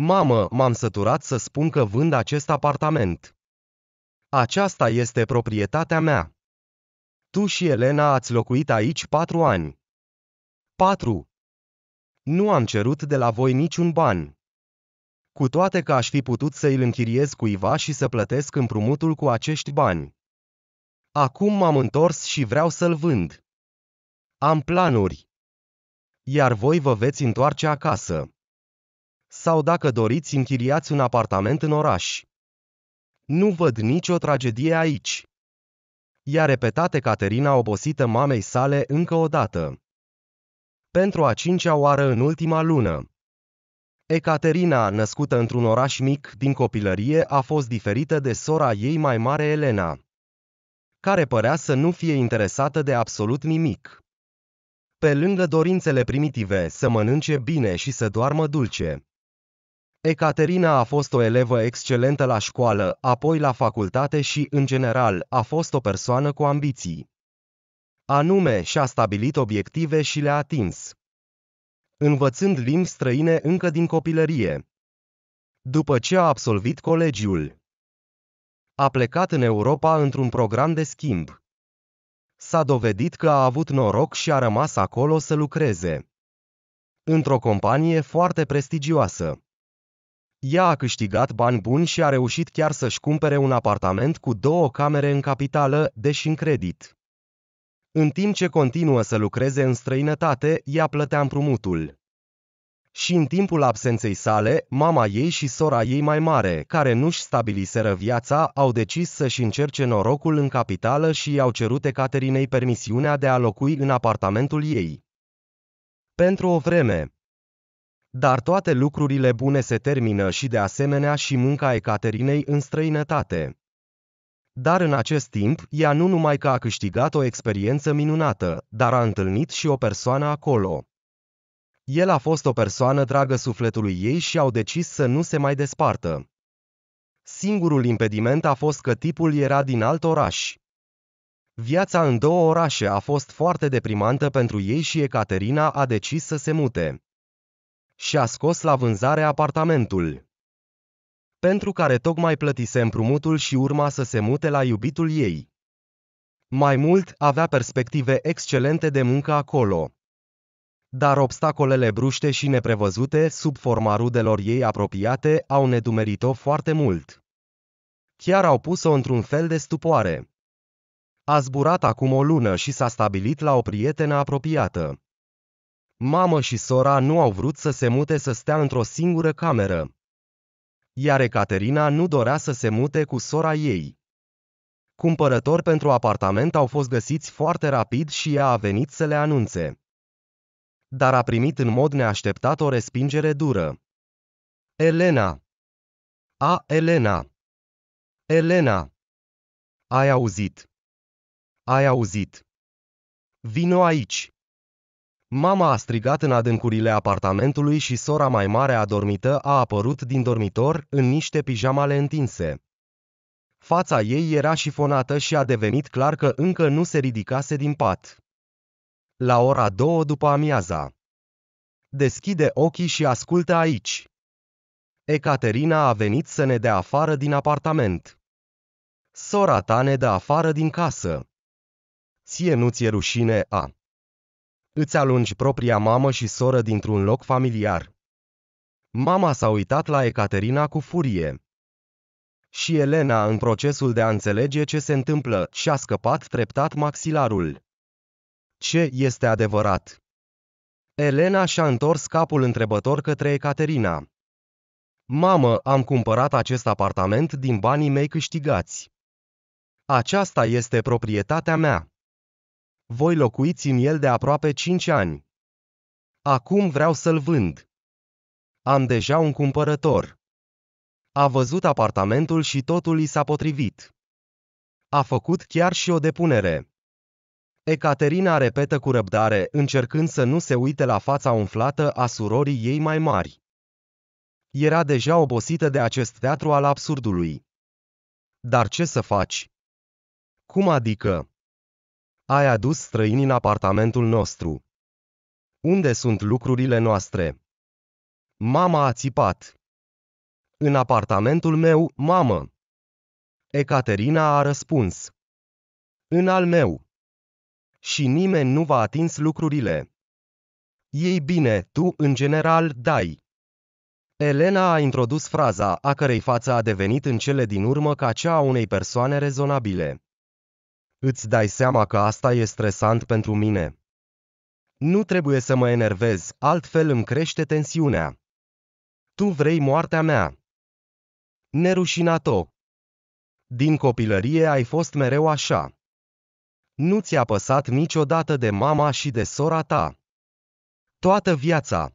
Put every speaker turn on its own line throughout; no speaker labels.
Mamă, m-am săturat să spun că vând acest apartament. Aceasta este proprietatea mea. Tu și Elena ați locuit aici patru ani. Patru. Nu am cerut de la voi niciun ban. Cu toate că aș fi putut să îl închiriez cuiva și să plătesc împrumutul cu acești bani. Acum m-am întors și vreau să-l vând. Am planuri. Iar voi vă veți întoarce acasă. Sau dacă doriți, închiriați un apartament în oraș. Nu văd nicio tragedie aici. I-a repetat Caterina obosită mamei sale încă o dată. Pentru a cincea oară în ultima lună. Ecaterina, născută într-un oraș mic din copilărie, a fost diferită de sora ei mai mare Elena, care părea să nu fie interesată de absolut nimic. Pe lângă dorințele primitive să mănânce bine și să doarmă dulce, Ecaterina a fost o elevă excelentă la școală, apoi la facultate și, în general, a fost o persoană cu ambiții. Anume, și-a stabilit obiective și le-a atins. Învățând limbi străine încă din copilărie. După ce a absolvit colegiul, a plecat în Europa într-un program de schimb. S-a dovedit că a avut noroc și a rămas acolo să lucreze. Într-o companie foarte prestigioasă. Ea a câștigat bani buni și a reușit chiar să-și cumpere un apartament cu două camere în capitală, deși în credit. În timp ce continuă să lucreze în străinătate, ea plătea împrumutul. Și în timpul absenței sale, mama ei și sora ei mai mare, care nu-și stabiliseră viața, au decis să-și încerce norocul în capitală și i-au cerut Ecaterinei permisiunea de a locui în apartamentul ei. Pentru o vreme, dar toate lucrurile bune se termină și de asemenea și munca Ecaterinei în străinătate. Dar în acest timp, ea nu numai că a câștigat o experiență minunată, dar a întâlnit și o persoană acolo. El a fost o persoană dragă sufletului ei și au decis să nu se mai despartă. Singurul impediment a fost că tipul era din alt oraș. Viața în două orașe a fost foarte deprimantă pentru ei și Ecaterina a decis să se mute și a scos la vânzare apartamentul. Pentru care tocmai plătise împrumutul și urma să se mute la iubitul ei. Mai mult, avea perspective excelente de muncă acolo. Dar obstacolele bruște și neprevăzute, sub forma rudelor ei apropiate, au nedumerit-o foarte mult. Chiar au pus-o într-un fel de stupoare. A zburat acum o lună și s-a stabilit la o prietenă apropiată. Mamă și sora nu au vrut să se mute să stea într-o singură cameră. Iar Ecaterina nu dorea să se mute cu sora ei. Cumpărători pentru apartament au fost găsiți foarte rapid și ea a venit să le anunțe. Dar a primit în mod neașteptat o respingere dură. Elena! A, Elena! Elena! Ai auzit! Ai auzit! Vino aici! Mama a strigat în adâncurile apartamentului și sora mai mare adormită a apărut din dormitor în niște pijamale întinse. Fața ei era șifonată și a devenit clar că încă nu se ridicase din pat. La ora două după amiaza. Deschide ochii și ascultă aici. Ecaterina a venit să ne dea afară din apartament. Sora ta ne dă afară din casă. Ție nu ți-e rușine, a. Îți alungi propria mamă și soră dintr-un loc familiar. Mama s-a uitat la Ecaterina cu furie. Și Elena, în procesul de a înțelege ce se întâmplă, și-a scăpat treptat maxilarul. Ce este adevărat? Elena și-a întors capul întrebător către Ecaterina. Mamă, am cumpărat acest apartament din banii mei câștigați. Aceasta este proprietatea mea. Voi locuiți în el de aproape 5 ani. Acum vreau să-l vând. Am deja un cumpărător. A văzut apartamentul și totul i s-a potrivit. A făcut chiar și o depunere. Ecaterina repetă cu răbdare, încercând să nu se uite la fața umflată a surorii ei mai mari. Era deja obosită de acest teatru al absurdului. Dar ce să faci? Cum adică? Ai adus străini în apartamentul nostru. Unde sunt lucrurile noastre? Mama a țipat. În apartamentul meu, mamă. Ecaterina a răspuns. În al meu. Și nimeni nu va atins lucrurile. Ei bine, tu, în general, dai. Elena a introdus fraza, a cărei față a devenit în cele din urmă ca cea a unei persoane rezonabile. Îți dai seama că asta e stresant pentru mine. Nu trebuie să mă enervez, altfel îmi crește tensiunea. Tu vrei moartea mea. Nerușinato. Din copilărie ai fost mereu așa. Nu ți-a păsat niciodată de mama și de sora ta. Toată viața.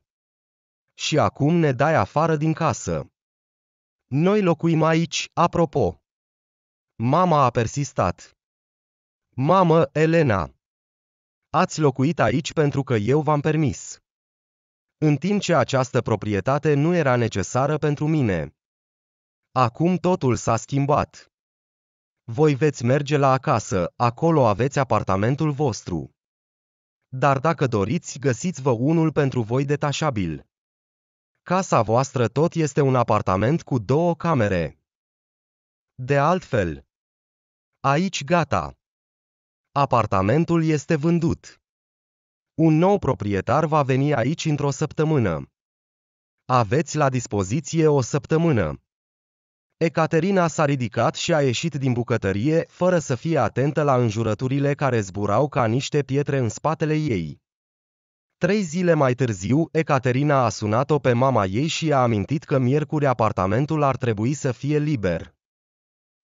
Și acum ne dai afară din casă. Noi locuim aici, apropo. Mama a persistat. Mamă, Elena. Ați locuit aici pentru că eu v-am permis. În timp ce această proprietate nu era necesară pentru mine. Acum totul s-a schimbat. Voi veți merge la acasă, acolo aveți apartamentul vostru. Dar dacă doriți, găsiți-vă unul pentru voi detașabil. Casa voastră tot este un apartament cu două camere. De altfel, aici gata. Apartamentul este vândut. Un nou proprietar va veni aici într-o săptămână. Aveți la dispoziție o săptămână. Ecaterina s-a ridicat și a ieșit din bucătărie, fără să fie atentă la înjurăturile care zburau ca niște pietre în spatele ei. Trei zile mai târziu, Ecaterina a sunat-o pe mama ei și a amintit că miercuri apartamentul ar trebui să fie liber.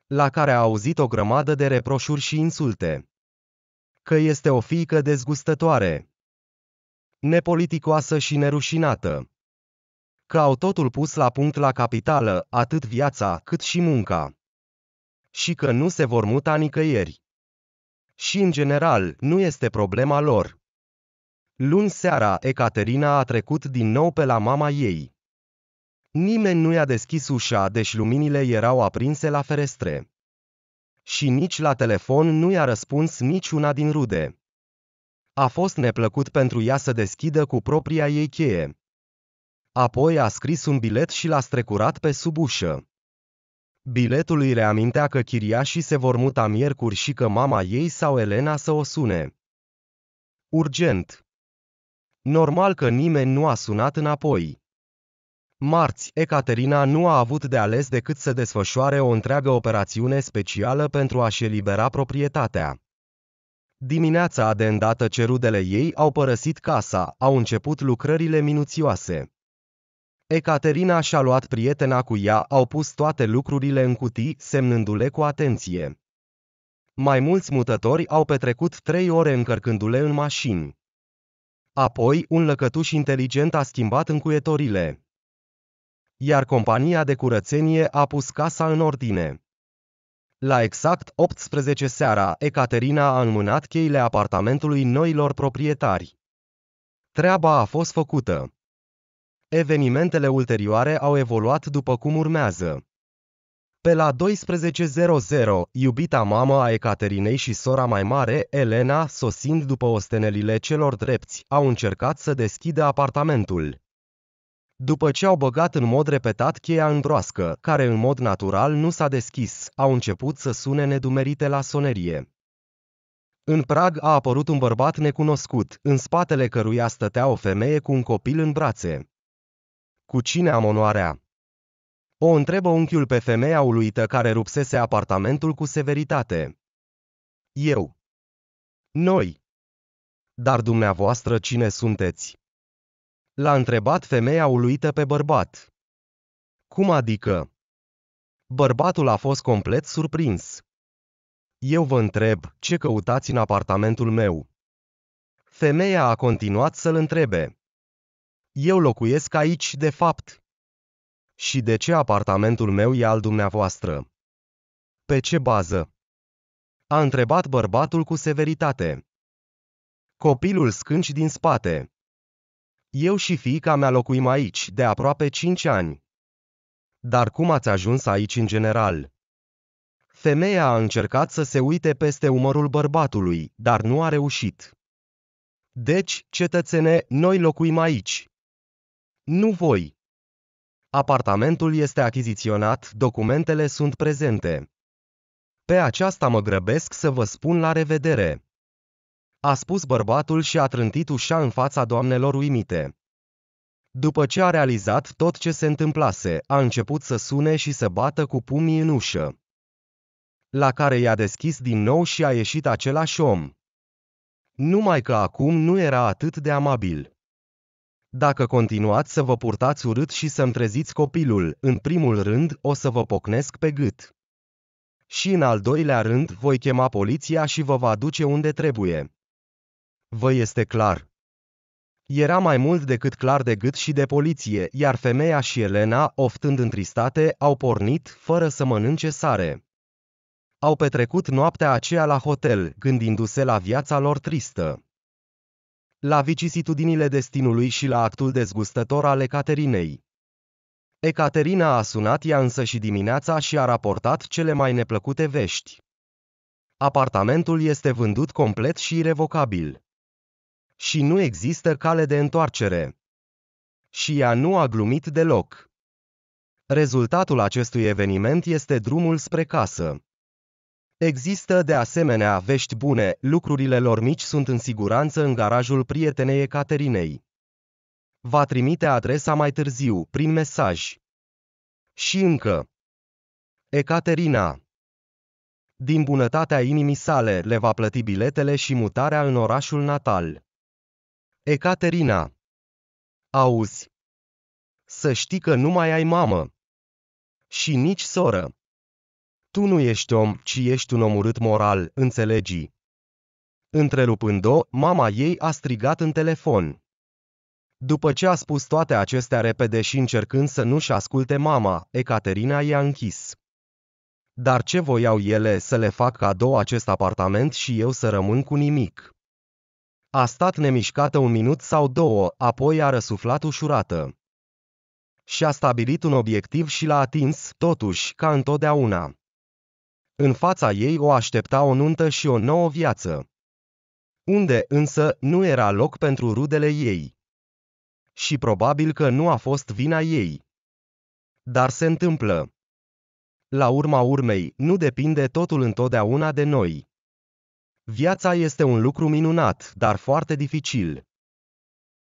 La care a auzit o grămadă de reproșuri și insulte. Că este o fiică dezgustătoare. Nepoliticoasă și nerușinată că au totul pus la punct la capitală, atât viața, cât și munca. Și că nu se vor muta nicăieri. Și în general, nu este problema lor. Luni seara, Ecaterina a trecut din nou pe la mama ei. Nimeni nu i-a deschis ușa, deci luminile erau aprinse la ferestre. Și nici la telefon nu i-a răspuns niciuna din rude. A fost neplăcut pentru ea să deschidă cu propria ei cheie. Apoi a scris un bilet și l-a strecurat pe sub ușă. Biletul îi reamintea că chiriașii se vor muta miercuri și că mama ei sau Elena să o sune. Urgent. Normal că nimeni nu a sunat înapoi. Marți, Ecaterina nu a avut de ales decât să desfășoare o întreagă operațiune specială pentru a-și elibera proprietatea. Dimineața de îndată ce rudele ei au părăsit casa, au început lucrările minuțioase. Ecaterina și-a luat prietena cu ea, au pus toate lucrurile în cutii, semnându-le cu atenție. Mai mulți mutători au petrecut trei ore încărcându-le în mașini. Apoi, un lăcătuș inteligent a schimbat încuietorile. Iar compania de curățenie a pus casa în ordine. La exact 18 seara, Ecaterina a înmânat cheile apartamentului noilor proprietari. Treaba a fost făcută. Evenimentele ulterioare au evoluat după cum urmează. Pe la 12.00, iubita mamă a Ecaterinei și sora mai mare, Elena, sosind după ostenelile celor drepți, au încercat să deschidă apartamentul. După ce au băgat în mod repetat cheia în broască, care în mod natural nu s-a deschis, au început să sune nedumerite la sonerie. În prag a apărut un bărbat necunoscut, în spatele căruia stătea o femeie cu un copil în brațe. Cu cine am onoarea? O întrebă unchiul pe femeia uluită care rupsese apartamentul cu severitate. Eu. Noi. Dar dumneavoastră cine sunteți? L-a întrebat femeia uluită pe bărbat. Cum adică? Bărbatul a fost complet surprins. Eu vă întreb, ce căutați în apartamentul meu? Femeia a continuat să-l întrebe. Eu locuiesc aici, de fapt. Și de ce apartamentul meu e al dumneavoastră? Pe ce bază? A întrebat bărbatul cu severitate. Copilul scânci din spate. Eu și fiica mea locuim aici, de aproape cinci ani. Dar cum ați ajuns aici în general? Femeia a încercat să se uite peste umărul bărbatului, dar nu a reușit. Deci, cetățene, noi locuim aici, nu voi. Apartamentul este achiziționat, documentele sunt prezente. Pe aceasta mă grăbesc să vă spun la revedere. A spus bărbatul și a trântit ușa în fața doamnelor uimite. După ce a realizat tot ce se întâmplase, a început să sune și să bată cu pumnii în ușă. La care i-a deschis din nou și a ieșit același om. Numai că acum nu era atât de amabil. Dacă continuați să vă purtați urât și să-mi treziți copilul, în primul rând o să vă pocnesc pe gât. Și în al doilea rând voi chema poliția și vă va duce unde trebuie. Vă este clar. Era mai mult decât clar de gât și de poliție, iar femeia și Elena, oftând întristate, au pornit, fără să mănânce sare. Au petrecut noaptea aceea la hotel, gândindu-se la viața lor tristă. La vicisitudinile destinului și la actul dezgustător al Ecaterinei. Ecaterina a sunat ea însă și dimineața și a raportat cele mai neplăcute vești. Apartamentul este vândut complet și irrevocabil. Și nu există cale de întoarcere. Și ea nu a glumit deloc. Rezultatul acestui eveniment este drumul spre casă. Există de asemenea vești bune, lucrurile lor mici sunt în siguranță în garajul prietenei Ecaterinei. Va trimite adresa mai târziu, prin mesaj. Și încă. Ecaterina. Din bunătatea inimii sale le va plăti biletele și mutarea în orașul natal. Ecaterina. Auzi. Să știi că nu mai ai mamă. Și nici soră. Tu nu ești om, ci ești un omorât moral, înțelegi. Întrerupând-o, mama ei a strigat în telefon. După ce a spus toate acestea repede și încercând să nu-și asculte mama, Ecaterina i-a închis. Dar ce voiau ele să le fac cadou acest apartament și eu să rămân cu nimic? A stat nemișcată un minut sau două, apoi a răsuflat ușurată. Și-a stabilit un obiectiv și l-a atins, totuși, ca întotdeauna. În fața ei o aștepta o nuntă și o nouă viață. Unde, însă, nu era loc pentru rudele ei. Și probabil că nu a fost vina ei. Dar se întâmplă. La urma urmei, nu depinde totul întotdeauna de noi. Viața este un lucru minunat, dar foarte dificil.